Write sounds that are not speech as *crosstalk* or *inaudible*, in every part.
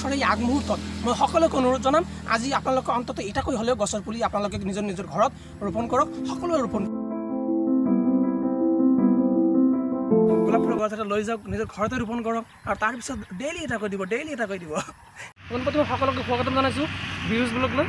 দিৱসৰ এই আগমুহূৰ্তত। মই সকলোকে অনুৰোধ জনাম আজি আপোনালোকে অন্ততঃ এটাকৈ হ'লেও গছৰ পুলি আপোনালোকে নিজৰ নিজৰ ঘৰত ৰোপণ কৰক সকলোৱে ৰোপণ। গোলাপ ফুলৰ গছ এটা লৈ যাওক নিজৰ ঘৰতে ৰোপণ কৰক আৰু তাৰপিছত ডেইলি এটা কৈ দিব ডেইলি এটা কৈ দিব। পোনপ্ৰথমে সকলোকে স্বাগতম জনাইছোঁ বিহুজ ব্লগলৈ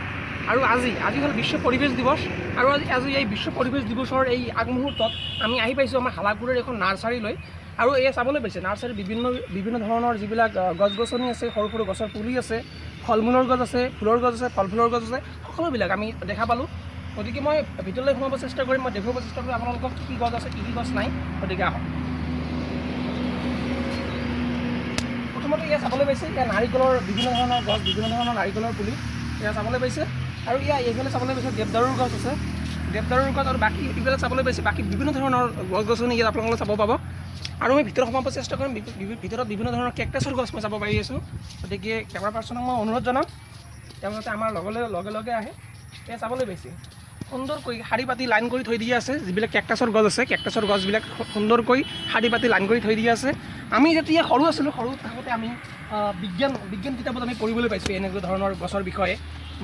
আৰু আজি আজি হ'ল বিশ্ব পৰিৱেশ দিৱস। আৰু আজি আজি এই বিশ্ব পৰিৱেশ দিৱসৰ এই আগমুহূৰ্তত আমি আহি পাইছোঁ আমাৰ হালাগুৰিৰ এখন নাৰ্চাৰীলৈ। আৰু এয়া চাবলৈ পাইছে নাৰ্চাৰীত বিভিন্ন বিভিন্ন ধৰণৰ যিবিলাক গছ গছনি আছে সৰু সৰু গছৰ পুলি আছে ফল মূলৰ গছ আছে ফুলৰ গছ আছে ফল ফুলৰ গছ আছে সকলোবিলাক আমি দেখা পালোঁ। গতিকে মই ভিতৰলৈ সোমাব চেষ্টা কৰিম মই দেখুৱাব চেষ্টা কৰিম আপোনালোকক কি গছ আছে কি কি গছ নাই গতিকে আহক। প্ৰথমতে ইয়াত চাবলৈ পাইছে ইয়াত নাৰিকলৰ বিভিন্ন ধৰণৰ গছ বিভিন্ন ধৰণৰ নাৰিকলৰ পুলি ইয়াত চাবলৈ পাইছে। আৰু ইয়াত এইফালে চাবলৈ পাইছে দেৱদাৰুৰ গছ আছে। দেৱদাৰুৰ গছ আৰু বাকী এইবিলাক চাবলৈ পাইছে বাকী বিভিন্ন ধৰণৰ গছ গছনি ইয়াত আপোনালোকে চাব পাব। আৰু মই ভিতৰত সোমাব চেষ্টা কৰিম। ভিতৰত বিভিন্ন ধৰণৰ কেকটাছৰ গছ মই চাব পাৰি আছোঁ। গতিকে কেমেৰা পাৰ্চনক মই অনুৰোধ জনাম তেওঁ যাতে আমাৰ লগে লগে লগে আহে। এয়া চাবলৈ পাইছে সুন্দৰকৈ শাৰী পাতি লাইন কৰি থৈ দিয়া আছে। যিবিলাক কেকটাছৰ গছ আছে কেকটাছৰ গছবিলাক সুন্দৰকৈ শাৰী পাতি লাইন কৰি থৈ দিয়া আছে। আমি যেতিয়া সৰু আছিলোঁ সৰু থাকোঁতে আমি বিজ্ঞান বিজ্ঞান কিতাপত আমি পঢ়িবলৈ পাইছোঁ এনেকুৱা ধৰণৰ গছৰ বিষয়ে।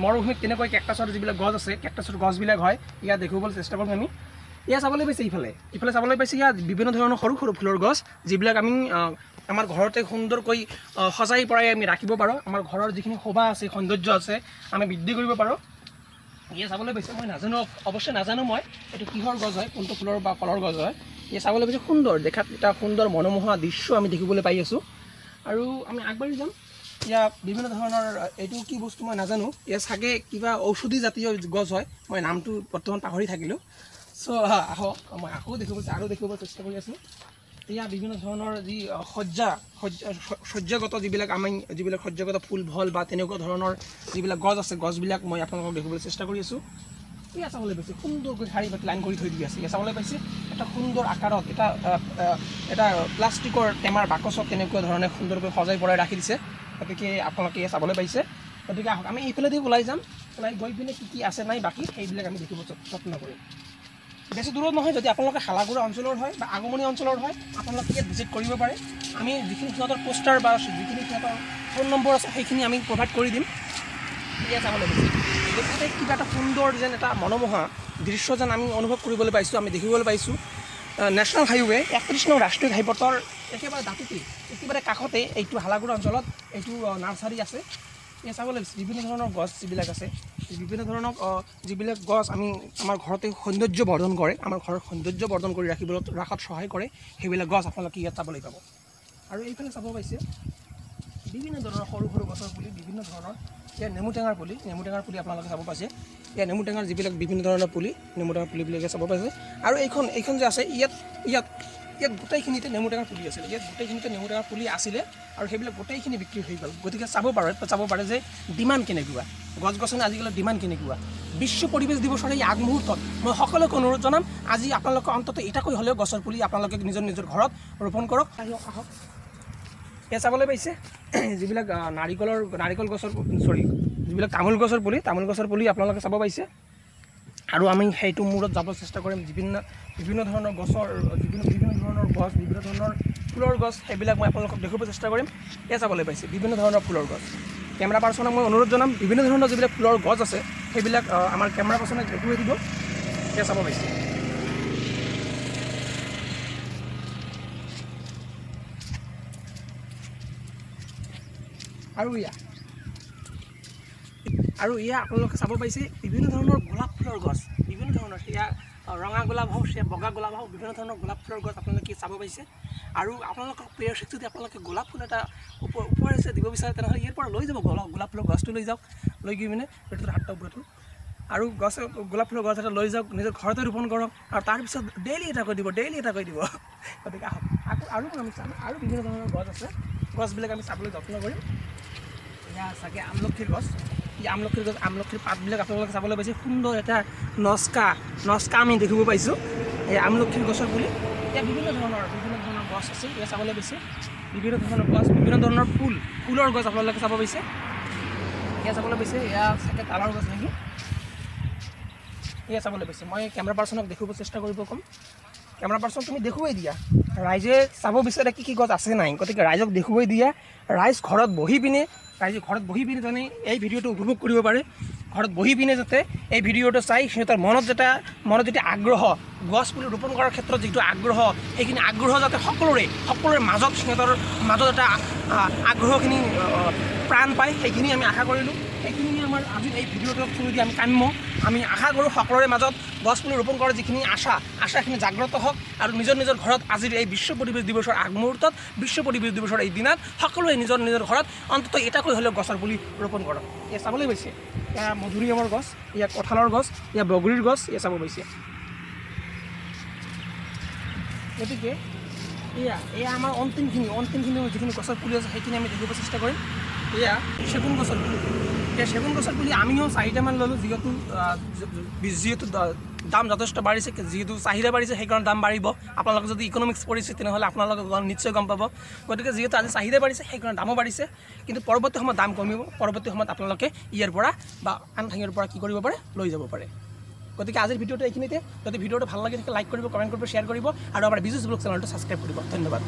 মৰুভূমিত তেনেকৈ কেকটাছৰ যিবিলাক গছ আছে কেকটাছৰ গছবিলাক হয় ইয়াত দেখুৱাবলৈ চেষ্টা কৰিম আমি। ইয়াত চাবলৈ পাইছে ইফালে। ইফালে চাবলৈ পাইছে ইয়াত বিভিন্ন ধৰণৰ সৰু সৰু ফুলৰ গছ যিবিলাক আমি আমাৰ ঘৰতে সুন্দৰকৈ সজাই পৰাই আমি ৰাখিব পাৰোঁ। আমাৰ ঘৰৰ যিখিনি শোভা আছে সৌন্দৰ্য আছে আমি বৃদ্ধি কৰিব পাৰোঁ। ইয়ে চাবলৈ পাইছে মই নাজানো অৱশ্যে নাজানো মই এইটো কিহৰ গছ হয় কোনটো ফুলৰ বা ফলৰ গছ হয়। ইয়ে চাবলৈ পাইছে সুন্দৰ দেখাত এটা সুন্দৰ মনোমোহা দৃশ্য আমি দেখিবলৈ পাই আছোঁ। আৰু আমি আগবাঢ়ি যাম। ইয়াত বিভিন্ন ধৰণৰ এইটো কি বস্তু মই নাজানো। ইয়াত চাগে কিবা ঔষধি জাতীয় গছ হয় মই নামটো বৰ্তমান পাহৰি থাকিলোঁ। চ' আকৌ দেখিব আৰু দেখিব চেষ্টা কৰি আছোঁ। ইয়াত বিভিন্ন ধৰণৰ যি সজ্জা সজ্জা সজ্জাগত যিবিলাক আমি যিবিলাক সজ্জাগত ফুল ফল বা তেনেকুৱা ধৰণৰ যিবিলাক গছ আছে গছবিলাক মই আপোনালোকক দেখিবলৈ চেষ্টা কৰি আছোঁ। এয়া চাবলৈ পাইছে সুন্দৰকৈ শাৰী পাতি লাইন কৰি থৈ দি আছে। এয়া চাবলৈ পাইছে এটা সুন্দৰ আকাৰত এটা এটা প্লাষ্টিকৰ টেমাৰ বাকচত তেনেকুৱা ধৰণে সুন্দৰকৈ সজাই পৰাই ৰাখি দিছে। গতিকে আপোনালোকে এয়া চাবলৈ পাইছে। গতিকে আহক আমি এইফালেদি ওলাই যাম। ওলাই গৈ পিনে কি কি আছে নাই বাকী সেইবিলাক আমি দেখিব যত- যত্ন কৰিম। বেছি দূৰত নহয় যদি আপোনালোকে শালাগুৰা অঞ্চলৰ হয় বা আগমনি অঞ্চলৰ হয় আপোনালোকে ইয়াত ভিজিট কৰিব পাৰে। আমি যিখিনি সিহঁতৰ পোষ্টাৰ বা যিখিনি সিহঁতৰ ফোন নম্বৰ আছে সেইখিনি আমি প্ৰভাইড কৰি দিম। ইয়াত চাবলৈ গতিকে কিবা এটা সুন্দৰ যেন এটা মনোমোহা দৃশ্য যেন আমি অনুভৱ কৰিবলৈ পাইছোঁ আমি দেখিবলৈ পাইছোঁ। নেশ্যনেল হাইৱে একত্ৰিছ নং ৰাষ্ট্ৰীয় ঘাইপথৰ একেবাৰে দাঁতিতেই একেবাৰে কাষতে এইটো হালাগুৰা অঞ্চলত এইটো নাৰ্চাৰী আছে। ইয়াত চাবলৈ বিভিন্ন ধৰণৰ গছ যিবিলাক আছে বিভিন্ন ধৰণৰ যিবিলাক গছ আমি আমাৰ ঘৰতে সৌন্দৰ্য বৰ্ধন কৰে আমাৰ ঘৰৰ সৌন্দৰ্য বৰ্ধন কৰি ৰাখিবলৈ ৰখাত সহায় কৰে সেইবিলাক গছ আপোনালোকে ইয়াত চাবলৈ পাব। আৰু এইফালে চাব পাইছে বিভিন্ন ধৰণৰ সৰু সৰু গছৰ পুলি বিভিন্ন ধৰণৰ ইয়াত নেমু টেঙাৰ পুলি নেমু টেঙাৰ পুলি আপোনালোকে চাব পাইছে। ইয়াত নেমু টেঙাৰ যিবিলাক বিভিন্ন ধৰণৰ পুলি নেমু টেঙাৰ পুলিবিলাকে চাব পাইছে। আৰু এইখন এইখন যে আছে ইয়াত ইয়াত ইয়াত গোটেইখিনিতে নেমু টেঙাৰ পুলি আছিলে ইয়াত গোটেইখিনিতে নেমু টেঙাৰ পুলি আছিলে আৰু সেইবিলাক গোটেইখিনি বিক্ৰী হৈ গ'ল। গতিকে চাব পাৰে চাব পাৰে যে ডিমাণ্ড কেনেকুৱা গছ গছনি আজিকালি ডিমাণ্ড কেনেকুৱা। বিশ্ব পৰিৱেশ দিৱসৰ এই আগমুহূৰ্তত মই সকলোকে অনুৰোধ জনাম আজি আপোনালোকে অন্ততঃ এটাকৈ হ'লেও গছৰ পুলি আপোনালোকে নিজৰ নিজৰ ঘৰত ৰোপণ কৰক। আহক এয়া চাবলৈ পাইছে যিবিলাক নাৰিকলৰ নাৰিকল গছৰ চৰি যিবিলাক তামোল গছৰ পুলি তামোল গছৰ পুলি আপোনালোকে চাব পাইছে। আৰু আমি সেইটো মূৰত যাব চেষ্টা কৰিম। বিভিন্ন বিভিন্ন ধৰণৰ গছৰ বিভিন্ন বিভিন্ন ধৰণৰ গছ বিভিন্ন ধৰণৰ ফুলৰ গছ সেইবিলাক মই আপোনালোকক দেখুৱাব চেষ্টা কৰিম। এয়া চাবলৈ পাইছে বিভিন্ন ধৰণৰ ফুলৰ গছ। কেমেৰা পাৰ্চনক মই অনুৰোধ জনাম বিভিন্ন ধৰণৰ যিবিলাক ফুলৰ গছ আছে সেইবিলাক আমাৰ কেমেৰা পাৰ্চনে দেখুৱাই দিব। এয়া চাব পাইছে। আৰু ইয়া আৰু এয়া আপোনালোকে চাব পাইছে বিভিন্ন ধৰণৰ গোলাপ ফুলৰ গছ বিভিন্ন ধৰণৰ। সেয়া ৰঙা গোলাপ হওক সেয়া বগা গোলাপ হওক বিভিন্ন ধৰণৰ গোলাপ ফুলৰ গছ আপোনালোকে চাব পাইছে আৰু আপোনালোকৰ প্ৰিয়সিক যদি আপোনালোকে গোলাপ ফুল এটা ওপৰ ওপৰেৰে দিব বিচাৰে তেনেহ'লে ইয়াৰ পৰা লৈ যাব গোলাপ ফুলৰ গছটো লৈ যাওক। লৈ গৈ পিনে পেটটোৰ হাতটা ওপৰতো। আৰু গছ গোলাপ ফুলৰ গছ এটা লৈ যাওক নিজৰ ঘৰতে ৰোপণ কৰক আৰু তাৰপিছত ডেইলি এটা কৰি দিব ডেইলি এটা কৰি দিব। *laughs* গতিকে আহক। আকৌ আৰু আমি চাম আৰু বিভিন্ন ধৰণৰ গছ আছে। গছবিলাক আমি চাবলৈ যত্ন কৰিম। এয়া চাগে আমলখিৰ গছ। আমলখিৰ গছ আমলখিৰ পাতবিলাক আপোনালোকে চাবলৈ পাইছে সুন্দৰ এটা নস্কা নস্কা আমি দেখিব পাইছোঁ। এই আমলখিৰ গছৰ পুলি। ইয়াত বিভিন্ন ধৰণৰ বিভিন্ন ধৰণৰ গছ আছে ইয়াত চাবলৈ পাইছে। বিভিন্ন ধৰণৰ গছ বিভিন্ন ধৰণৰ ফুল ফুলৰ গছ আপোনালোকে চাব পাইছে। এয়া চাবলৈ পাইছে এয়া চাগে তালৰ গছ নেকি? এয়া চাবলৈ পাইছে। মই কেমেৰা পাৰ্চনক দেখুৱাব চেষ্টা কৰিব ক'ম। কেমেৰা পাৰ্চন তুমি দেখুৱাই দিয়া। ৰাইজে চাব বিচাৰে কি কি গছ আছে নাই। গতিকে ৰাইজক দেখুৱাই দিয়া। ৰাইজ ঘৰত বহি পিনে ৰাইজে ঘৰত বহি পিনে যাতে এই ভিডিঅ'টো উপভোগ কৰিব পাৰে। ঘৰত বহি পিনে যাতে এই ভিডিঅ'টো চাই সিহঁতৰ মনত যেতিয়া মনত যেতিয়া আগ্ৰহ গছ পুলি ৰোপণ কৰাৰ ক্ষেত্ৰত যিটো আগ্ৰহ সেইখিনি আগ্ৰহ যাতে সকলোৰে সকলোৰে মাজত সিহঁতৰ মাজত এটা আগ্ৰহখিনি প্ৰাণ পায় সেইখিনি আমি আশা কৰিলোঁ। সেইখিনি আমাৰ আজি এই ভিডিঅ'টোৰ থ্ৰুদি আমি কাম্য আমি আশা কৰোঁ সকলোৰে মাজত গছ পুলি ৰোপণ কৰাৰ যিখিনি আশা আশাখিনি জাগ্ৰত হওক আৰু নিজৰ নিজৰ ঘৰত আজিৰ এই বিশ্ব পৰিৱেশ দিৱসৰ আগমুহূৰ্তত বিশ্ব পৰিৱেশ দিৱসৰ এই দিনাত সকলোৱে নিজৰ নিজৰ ঘৰত অন্ততঃ এটাকৈ হ'লেও গছৰ পুলি ৰোপণ কৰক। এয়া চাবলৈ পাইছে। এয়া মধুৰিআমৰ গছ এয়া কঁঠালৰ গছ এয়া বগৰীৰ গছ এয়া চাব পাইছে। গতিকে এয়া এয়া আমাৰ অন্তিমখিনি অন্তিমখিনি যিখিনি গছৰ পুলি আছে সেইখিনি আমি দেখিব চেষ্টা কৰিম। এয়া চেগুন গছৰ পুলি। এতিয়া চেগুন গছৰ পুলি আমিও চাৰিটামান ল'লোঁ যিহেতু যিহেতু দাম যথেষ্ট বাঢ়িছে যিহেতু চাহিদা বাঢ়িছে সেইকাৰণে দাম বাঢ়িব। আপোনালোকে যদি ইকনমিক্স পঢ়িছে তেনেহ'লে আপোনালোকে নিশ্চয় গম পাব। গতিকে যিহেতু আজি চাহিদা বাঢ়িছে সেইকাৰণে দামো বাঢ়িছে। কিন্তু পৰৱৰ্তী সময়ত দাম কমিব পৰৱৰ্তী সময়ত আপোনালোকে ইয়াৰ পৰা বা আন ঠাইৰ পৰা কি কৰিব পাৰে লৈ যাব পাৰে। গতিকে আজিৰ ভিডিঅ'টো এইখিনিতে। যদি ভিডিঅ'টো ভাল লাগি থাকে লাইক কৰিব কমেণ্ট কৰিব শ্বেয়াৰ কৰিব আৰু আমাৰ বিজনেছ ব্লগ চেনেলটো ছাবস্ক্ৰাইব কৰিব। ধন্যবাদ।